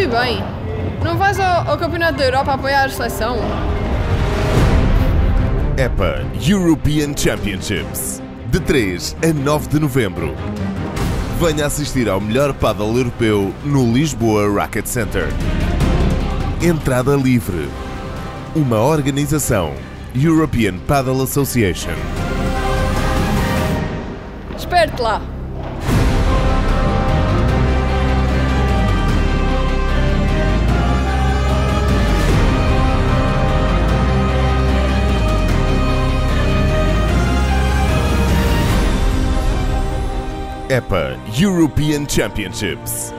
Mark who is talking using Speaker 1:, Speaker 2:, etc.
Speaker 1: ouvi bem. Não vais ao, ao Campeonato da Europa apoiar a seleção?
Speaker 2: EPA European Championships, de 3 a 9 de novembro. Venha assistir ao melhor paddle europeu no Lisboa Racket Center. Entrada livre. Uma organização European Paddle Association.
Speaker 1: Espero-te lá.
Speaker 2: EPA European Championships.